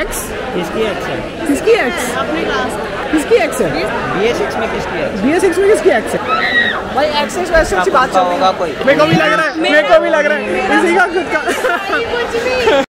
X किसकी x है? किसकी एक्स अपने क्लास किसकी एक्स है? बी एस में किसकी एक्स बी एस सिक्स में किसकी एक्स है? भाई एक्सेस वैसे अच्छी बात चल रही है। कोई। मेरे को भी लग रहा है मेरे को भी लग रहा है। इसी का खुद का। कुछ भी।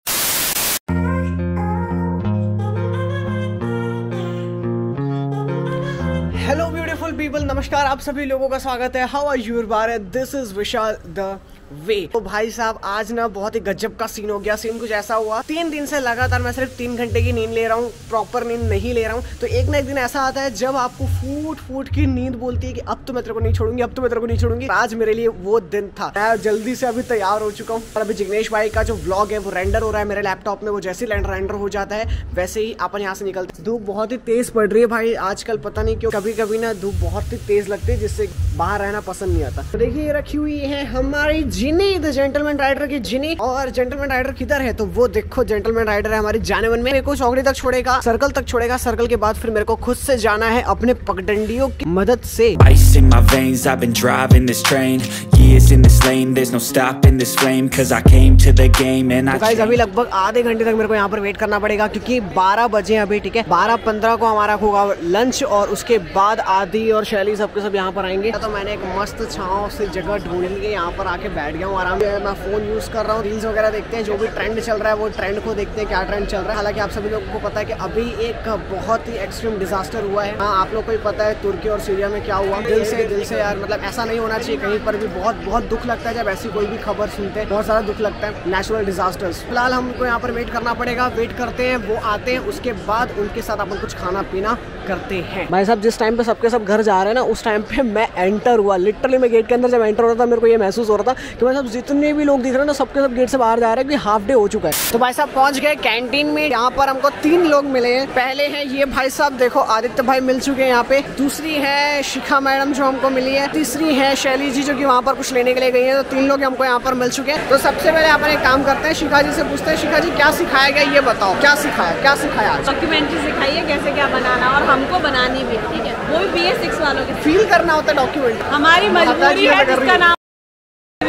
हेलो ब्यूटीफुल पीपल नमस्कार आप सभी लोगों का स्वागत है। How are your Bharat this is Vishal the way. तो भाई साहब, आज ना बहुत ही गजब का सीन हो गया। सीन कुछ ऐसा हुआ, तीन दिन से लगातार मैं सिर्फ़ तीन घंटे की नींद ले रहा हूँ प्रॉपर नींद नहीं ले रहा हूँ। तो एक ना एक दिन ऐसा आता है, जब आपको फूट फूट की नींद बोलती है कि अब तो मैं तेरे को नहीं छोड़ूँगी, अब तो मैं तेरे को नहीं छोड़ूँगी। आज मेरे लिए वो दिन था। मैं जल्दी से अभी तैयार हो चुका हूँ। और अभी जिग्नेश भाई का जो ब्लॉग है, वो रेंडर हो रहा है मेरे लैपटॉप में, वो जैसे रेंडर हो जाता है, वैसे ही अपन यहाँ से निकलते धूप बहुत ही तेज पड़ रही है भाई, आजकल पता नहीं क्यों कभी कभी ना धूप बहुत ही तेज लगती है, जिससे बाहर रहना पसंद नहीं आता। तो देखिए रखी हुई है हमारी जिनी द जेंटलमैन राइडर की जिनी और जेंटलमैन राइडर किधर है? तो वो देखो जेंटलमैन राइडर है हमारी जाने मन में। मेरे को चौकड़ी तक छोड़ेगा सर्कल तक छोड़ेगा। सर्कल के बाद फिर मेरे को खुद से जाना है अपने पगडंडियों की मदद से। Ice in my veins, I've been driving this train. Years in this lane, there's no stopping this flame Cause I came to the game and I तो गाइस अभी लगभग आधे घंटे तक मेरे को यहाँ पर वेट करना पड़ेगा क्योंकि 12 बजे हैं अभी ठीक है? 12:15 को हमारा होगा लंच और उसके बाद आदि और शैली सबके सब यहाँ पर आएँगे। तो मैंने एक मस्त छाव से जगह ढूंढ ली है यहाँ पर आके बैठ गया हूँ, आराम से मैं फ़ोन यूज़ कर रहा हूँ रील्स वगैरह देखते हैं, जो भी ट्रेंड चल रहा है, वो ट्रेंड को देखते हैं, क्या ट्रेंड चल रहा है। हालाँकि आप सभी लोगों को पता है कि अभी एक बहुत ही एक्सट्रीम डिजास्टर हुआ है। हाँ आप लोग को भी पता है तुर्की और सीरिया में क्या हुआ। दिल से दिल से यार मतलब ऐसा नहीं होना चाहिए, कहीं पर भी बहुत बहुत दुख लगता है, जब ऐसी कोई भी खबर सुनते हैं, बहुत सारा दुख लगता है। नेचुरल डिजास्टर्स फ़िलहाल हमको यहाँ पर वेट करना पड़ेगा वेट करते हैं, वो आते हैं, उसके बाद उनके साथ अपन कुछ खाना पीना करते हैं। भाई साहब, जिस टाइम पे सबके सब घर जा रहे हैं ना, उस टाइम पे मैं एंटर हुआ लिटरली मैं गेट के अंदर जब एंटर हो रहा था, मेरे को ये महसूस हो रहा था कि भाई साहब जितने भी लोग दिख रहे हैं ना सबके सब गेट से बाहर जा रहे हैं कि हाफ़ डे हो चुका है। तो भाई साहब पहुँच गए कैंटीन में। यहाँ पर हमको तीन लोग मिले हैं। पहले हैं ये भाई साहब देखो आदित्य भाई मिल चुके हैं यहाँ पे। दूसरी है शिखा मैडम जो हमको मिली है। तीसरी है शैली जी जो कि वहाँ पर कुछ लेने के लिए गई है। तो तीन लोग हमको यहाँ पर मिल चुके हैं। तो सबसे पहले अपन एक काम करते हैं शिखा जी से पूछते हैं शिखा जी क्या सिखाया गया ये बताओ। क्या सिखाया क्या सिखाया डॉक्यूमेंट्री सिखाई है कैसे क्या बनाना और हमको बनानी भी ठीक है? वो भी बी एस सिक्स वालों के फील करना होता है डॉक्यूमेंट हमारी मजबूरी है जिसका नाम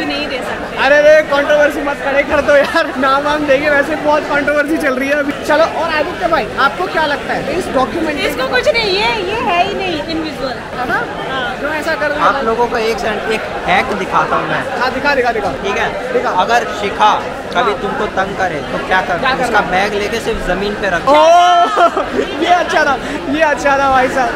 नहीं दे सकते। अरे रे कंट्रोवर्सी मत करे कर दो यार। नाम वाम देंगे वैसे बहुत कंट्रोवर्सी चल रही है अभी। चलो और आदित्य भाई आपको क्या लगता है? इस डॉक्यूमेंट इसको कुछ नहीं ये ये है ही नहीं इनविजुअल है ना? जो ऐसा कर आप लोगों को एक सेंट एक हैक दिखाता हूँ मैं। हाँ दिखा दिखा दिखा। ठीक है? दिखा। अगर शिखा कभी हाँ। तुमको तंग करे तो क्या कर? क्या उसका बैग लेके सिर्फ़ ज़मीन पे रख। ये अच्छा था ये अच्छा था भाई साहब।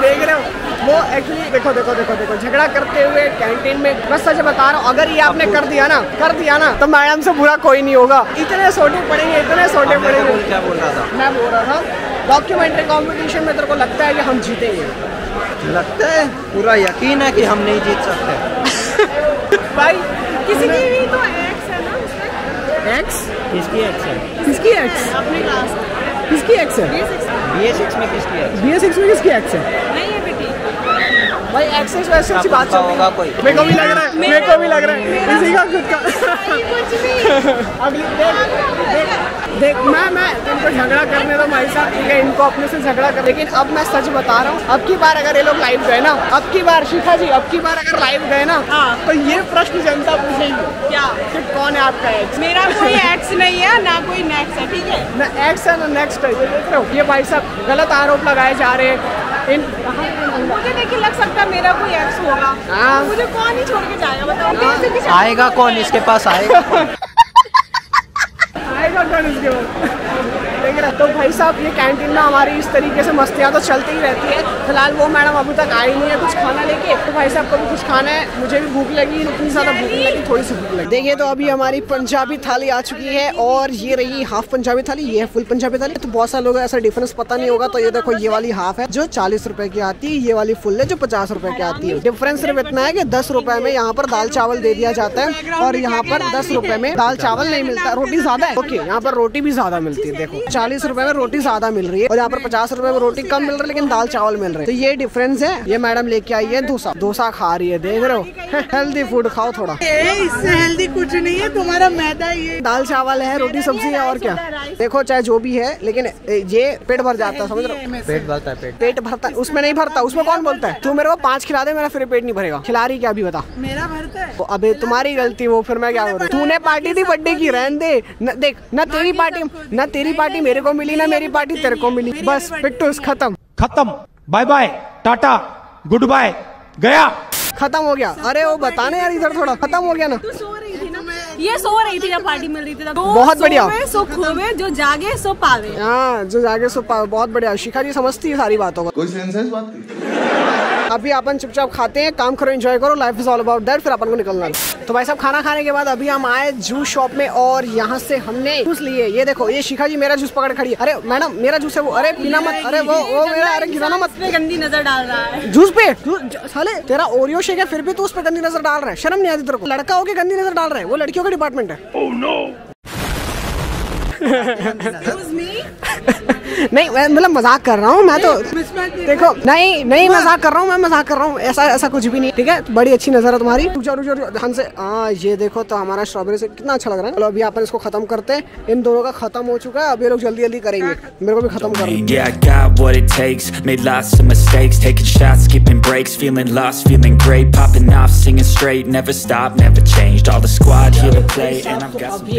देख रहे हो? वो एक्चुअली देखो देखो देखो देखो झगड़ा करते हुए कैंटीन में मैं सच बता रहा हूँ अगर ये आपने कर दिया ना कर दिया ना तो मैडम से बुरा कोई नहीं होगा। इतने सोटे पड़ेंगे इतने सोटे पड़ेंगे। क्या बोल रहा था? मैं बोल रहा था डॉक्यूमेंट्री कॉम्पिटिशन में तेरे को लगता है कि हम जीतेंगे। लगता है? पूरा यकीन है कि हम नहीं जीत सकते? भाई किसी की भी तो एक्स है ना उसमें? एक्स किसकी एक्स है? किसकी एक्स अपने क्लास किसकी एक्स है? बी एस सिक्स में किसकी एक्स बी एस सिक्स में किसकी एक्स है? नहीं भाई एक्सेस वैसे अच्छी बात चल रही होगा है कोई। मेरे को भी लग रहा है मेरे को भी लग रहा है। इसी का खुद का। कुछ भी अगली देख देख देख मैं मैं इनको झगड़ा करने दो भाई साहब ठीक है? इनको अपने से झगड़ा कर लेकिन अब मैं सच बता रहा हूँ अब की बार अगर ये लोग लाइव गए ना अब की बार शिखा जी अब की बार अगर लाइव गए ना हाँ। तो ये प्रश्न जनता पूछेगी। क्या? कि कौन है आपका एक्स मेरा कोई एक्स नहीं है ना कोई नेक्स्ट है ठीक है? ना एक्स है न नेक्स्ट है। ये देख रहे हो ये भाई साहब गलत आरोप लगाए जा रहे हैं। इन मुझे देखिए लग सकता है मेरा कोई एक्स होगा। हाँ। मुझे कौन ही छोड़ के जाएगा बताओ। आएगा कौन? इसके पास आएगा आएगा कौन इसके पास? तो भाई साहब ये कैंटीन में हमारी इस तरीके से मस्तियाँ तो चलती ही रहती है। फ़िलहाल वो मैडम अभी तक आई नहीं है कुछ खाना लेके। तो भाई साहब को भी कुछ खाना है। मुझे भी भूख लगी, इतनी ज़्यादा भूख लगी, थोड़ी सी भूख लगी। देखिए तो अभी हमारी पंजाबी थाली आ चुकी है और ये रही हाफ़ पंजाबी थाली, ये है फुल पंजाबी थाली। तो बहुत सारे लोग ऐसा डिफरेंस पता नहीं होगा। तो ये देखो, ये वाली हाफ़ है जो चालीस रुपए की आती है, ये वाली फुल है जो पचास रुपए की आती है। डिफरेंस सिर्फ़ इतना है कि दस रुपए में यहाँ पर दाल चावल दे दिया जाता है और यहाँ पर दस रुपए में दाल चावल नहीं मिलता, रोटी ज़्यादा है। ओके, यहाँ पर रोटी भी ज़्यादा मिलती है, देखो। चालीस रुपए में रोटी ज़्यादा मिल रही है और यहाँ पर पचास रुपए में रोटी कम मिल रही है, लेकिन दाल चावल मिल रहे हैं। तो ये डिफरेंस है। ये मैडम लेके आई है डोसा। डोसा खा रही है देख रहे हो। हेल्दी फ़ूड खाओ थोड़ा। इससे हेल्दी कुछ नहीं है तुम्हारा मैदा ये। दाल चावल है रोटी सब्ज़ी है और क्या? देखो चाहे जो भी है लेकिन ये पेट भर जाता है समझ रहे पेट भरता है पेट। पेट भरता है उसमें नहीं भरता उसमें कौन बोलता है? तू मेरे को पाँच खिला दे मेरा फिर पेट नहीं भरेगा। खिला रही क्या अभी बता? मेरा भरता है। तो अबे तुम्हारी गलती वो फिर मैं क्या करूँ? तूने पार्टी दी बर्थडे की रहन दे। न, देख न तेरी पार्टी न तेरी पार्टी मेरे को मिली ना मेरी पार्टी तेरे को मिली। बस पिट्टूस खत्म। खत्म। Bye bye Tata good bye गया। खत्म हो गया। अरे वो बताने यार इधर थोड़ा खत्म हो गया ना। तू सो रही थी ना? ये सो रही थी जब पार्टी मिल रही थी तब। तो बहुत बढ़िया। सो खोवे जो जागे सो पावे। हाँ जो जागे सो पावे बहुत बढ़िया। शिखा जी समझती है सारी बातों को। कोई सेंस है इस बात की? अभी अपन चुपचाप खाते हैं काम करो एंजॉय करो life is all about that फिर अपन को निकलना तो भाई साहब खाना खाने के बाद अभी हम आए जूस शॉप में और यहाँ से हमने जूस लिए। ये देखो ये शिखा जी मेरा जूस पकड़ खड़ी है। अरे मैडम मेरा जूस है वो। अरे पीना मत। अरे वो वो मेरा अरे गिराना मत। गंदी नज़र डाल रहा है। जूस पे? साले तेरा ओरियो शेक है फिर भी तू उस पर गंदी नज़र डाल रहा है। शर्म नहीं आती तेरे को? लड़का होके गंदी नज़र डाल रहा है। वो लड़कियों का डिपार्टमेंट है। Me? नहीं मैं मतलब मज़ाक कर रहा हूँ मैं तो देखो नहीं नहीं मज़ाक कर रहा हूँ मैं मज़ाक कर रहा हूँ ऐसा ऐसा कुछ भी नहीं ठीक है? बड़ी अच्छी नज़र है तुम्हारी। ध्यान से हाँ ये देखो तो हमारा स्ट्रॉबेरी से कितना अच्छा लग रहा है। चलो अभी अपन इसको खत्म करते हैं। इन दोनों का खत्म हो चुका है अभी ये लोग जल्दी जल्दी करेंगे। मेरे को भी खत्म कर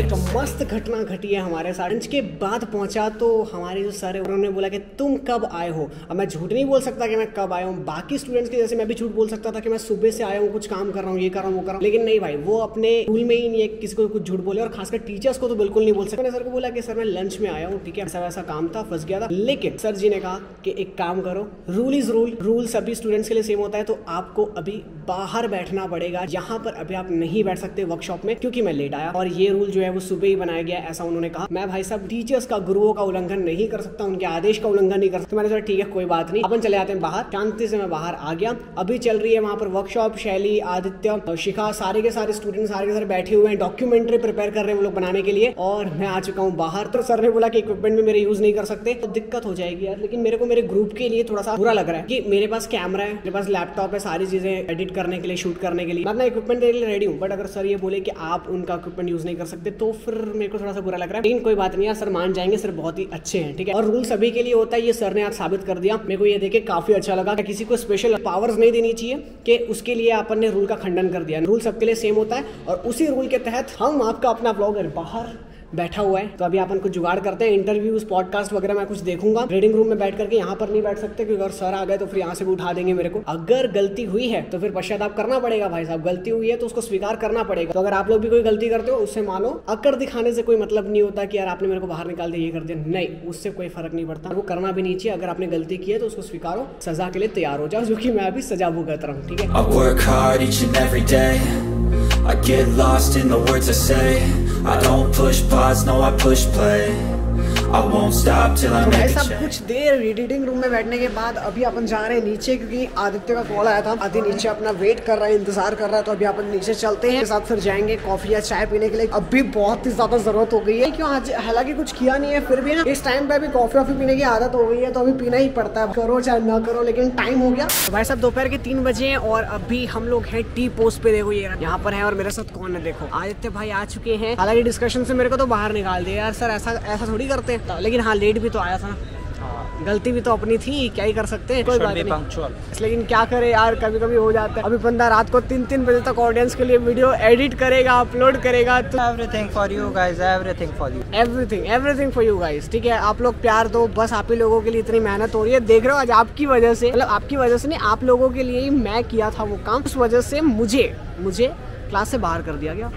तो मस्त घटना घटी है हमारे साथ। के बाद पहुँचा तो हमारे जो सर है, उन्होंने बोला कि तुम कब आए हो? अब मैं झूठ नहीं बोल सकता कि मैं कब आया हूँ। बाकी स्टूडेंट्स के जैसे मैं भी झूठ बोल सकता था कि मैं सुबह से आया हूँ, कुछ काम कर रहा हूँ, ये कर रहा हूँ, वो कर रहा हूँ। लेकिन नहीं भाई, वो अपने स्कूल में ही नहीं है, किसी को कुछ झूठ बोले। और खासकर टीचर्स को तो बिल्कुल नहीं बोल सकते। मैंने सर को बोला कि, सर, मैं लंच में आया हूँ, ठीक है? ऐसा वैसा काम था, फंस गया था। लेकिन सर जी ने कहा कि, एक काम करो रूल इज़ रूल रूल सभी स्टूडेंट्स के लिए सेम होता है तो आपको अभी बाहर बैठना पड़ेगा, यहाँ पर अभी आप नहीं बैठ सकते वर्कशॉप में, क्योंकि मैं लेट आया और ये रूल जो है वो सुबह ही बनाया गया, ऐसा उन्होंने कहा। मैं भाई साहब टीचर्स का, गुरुओं का उल्लंघन नहीं कर सकता, उनके आदेश का उल्लंघन नहीं कर सकता। मैंने सोचा, ठीक है, कोई बात नहीं। अपन चले जाते हैं बाहर, शांति से मैं बाहर आ गया। अभी चल रही है वहाँ पर वर्कशॉप शैली, आदित्य, शिखा, सारे के सारे स्टूडेंट सारे के सारे बैठे हुए हैं डॉक्यूमेंट्री प्रिपेयर कर रहे हैं वो लोग बनाने के लिए। और मैं आ चुका हूँ बाहर। तो सर ने बोला कि इक्विपमेंट भी मेरे यूज़ नहीं कर सकते। तो दिक्कत हो जाएगी यार, लेकिन मेरे को मेरे ग्रुप के लिए थोड़ा सा बुरा लग रहा है कि मेरे पास कैमरा है, मेरे पास लैपटॉप है, सारी चीज़ें एडिट करने के लिए, शूट करने के लिए। मैं अपना इक्विपमेंट देने के लिए रेडी हूँ बट अगर सर ये बोले कि आप उनका इक्विपमेंट यूज़ नहीं कर सकते तो फिर मेरे को थोड़ा सा बुरा लग रहा है। लेकिन कोई बात नहीं है सर मान जाएँगे सर बहुत ही अच्छे हैं, ठीक है? और रूल सभी के लिए होता है, ये सर ने आज साबित कर दिया। मेरे को ये देखे काफ़ी अच्छा लगा कि किसी को स्पेशल पावर्स नहीं देनी चाहिए, कि उसके लिए अपन ने रूल का खंडन कर दिया। रूल सबके लिए सेम होता है, और उसी रूल के तहत हम आपका अपना ब्लॉगर बाहर बैठा हुआ है। तो अभी अपन कुछ जुगाड़ करते हैं। इंटरव्यूज़ पॉडकास्ट वगैरह मैं कुछ देखूँगा। रीडिंग रूम में बैठ करके यहाँ पर नहीं बैठ सकते क्योंकि अगर सर आ गए तो फिर यहाँ से भी उठा देंगे मेरे को। अगर गलती हुई है तो फिर पश्चाताप करना पड़ेगा भाई साहब। गलती हुई है तो उसको स्वीकार करना पड़ेगा। तो अगर आप लोग भी कोई गलती करते हो, उससे मानो अकड़ दिखाने से कोई मतलब नहीं होता कि यार आपने मेरे को बाहर निकाल दिया, ये कर दिया। नहीं, उससे कोई फ़र्क नहीं पड़ता। वो करना भी नहीं चाहिए अगर आपने गलती की है तो उसको स्वीकारो। सजा के लिए तैयार हो जाओ, जो कि मैं अभी सजा भुगत रहा हूँ, ठीक है? I get lost in the words I say. I don't push pause, no I push play साहब कुछ देर रीडिंग रूम में बैठने के बाद अभी अपन जा रहे हैं नीचे क्योंकि आदित्य का कॉल आया था। आदि नीचे अपना वेट कर रहा है इंतज़ार कर रहा है तो अभी अपन नीचे चलते हैं। साथ फिर जाएँगे कॉफ़ी या चाय पीने के लिए। अभी बहुत ही ज़्यादा ज़रूरत हो गई है। क्यों? आज हालाँकि कुछ किया नहीं है फिर भी ना इस टाइम पे अभी कॉफ़ी वॉफी पीने की आदत हो गई है तो अभी पीना ही पड़ता है। करो चाहे ना करो लेकिन टाइम हो गया। भाई साहब दोपहर के तीन बजे हैं और अभी हम लोग हैं टी पोस्ट पे। देखो ये यहाँ पर है और मेरे साथ कौन है? देखो आदित्य भाई आ चुके हैं। हालाँकि डिस्कशन से मेरे को तो बाहर निकाल दिया। यार सर ऐसा ऐसा थोड़ी करते हैं। लेकिन हाँ लेट भी तो आया था। ना गलती भी तो अपनी थी क्या ही कर सकते हैं? कोई बात नहीं। लेकिन क्या करे यार कभी कभी हो जाता है। अभी बंदा रात को तीन तीन बजे तक ऑडियंस के लिए वीडियो एडिट करेगा अपलोड करेगा तो Everything for you guys, everything for you. Everything everything for you guys ठीक है? आप लोग प्यार दो बस आप ही लोगों के लिए इतनी मेहनत हो रही है। देख रहे हो आज आपकी वजह से मतलब आपकी वजह से नहीं आप लोगों के लिए ही मैं किया था वो काम। उस वजह से मुझे मुझे क्लास से बाहर कर दिया गया।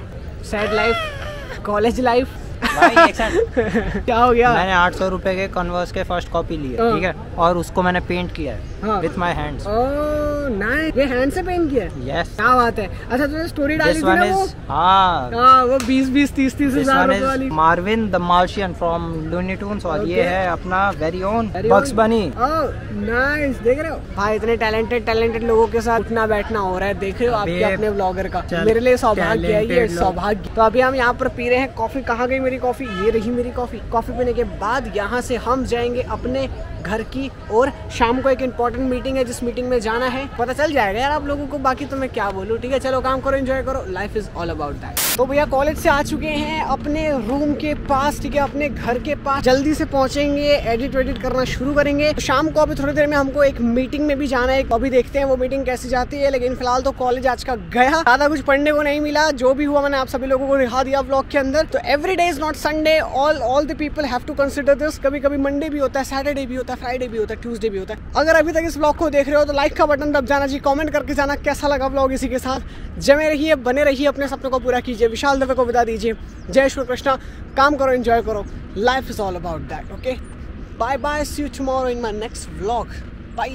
सैड लाइफ कॉलेज लाइफ क्या हो गया मैंने आठ सौ रुपए के कन्वर्स के फ़र्स्ट कॉपी लिए हाँ। ठीक है और उसको मैंने पेंट किया हाँ। है। विथ माय हैंड्स नाइस ये हैंड से पेंट किया है? यस क्या बात है। अच्छा तूने स्टोरी डाली थी ना वो? हाँ। हाँ वो बीस बीस तीस तीस हज़ार वाली। Marvin the Martian from Looney Tunes और ये है अपना वेरी ओन बक्स बनी नाइस देख रहे हो? भाई इतने टैलेंटेड टैलेंटेड लोगों के साथ उठना बैठना हो रहा है। देख रहे हो आपके अपने ब्लॉगर का। मेरे लिए सौभाग्य है ये सौभाग्य। तो अभी हम यहाँ पर पी रहे हैं कॉफ़ी कहाँ गई मेरी कॉफ़ी ये रही मेरी कॉफ़ी कॉफ़ी पीने के बाद यहाँ से हम जाएँगे अपने घर की और शाम को एक इम्पोर्टेंट इंपॉर्टेंट मीटिंग है, जिस मीटिंग में जाना है, पता चल जाएगा यार आप लोगों को, बाकी तो मैं क्या बोलूँ, ठीक है? चलो, काम करो एंजॉय करो life is all about that तो भैया कॉलेज से आ चुके हैं, अपने रूम के पास, ठीक है, अपने घर के पास, जल्दी से पहुँचेंगे एडिट वेडिट करना शुरू करेंगे। तो शाम को अभी थोड़ी देर में हमको एक मीटिंग में भी जाना है, अभी देखते हैं वो मीटिंग कैसी जाती है, लेकिन फ़िलहाल तो कॉलेज आज का गया। ज़्यादा कुछ पढ़ने को नहीं मिला, जो भी हुआ मैंने आप सभी लोगों को दिखा दिया ब्लॉग के अंदर। तो every day is not Sunday all all the people have to consider this कभी कभी मंडे भी होता है सैटरडे भी होता है फ्राइडे भी होता है ट्यूजडे भी होता है। अगर अभी तक तक इस ब्लॉग को देख रहे हो तो लाइक का बटन दब जाना जी कमेंट करके जाना कैसा लगा ब्लॉग इसी के साथ। जमे रहिए, बने रहिए अपने सपनों को पूरा कीजिए। विशाल दवे को बता दीजिए। जय श्री कृष्णा। काम करो एंजॉय करो। Life is all about that okay bye bye see you tomorrow in my next blog bye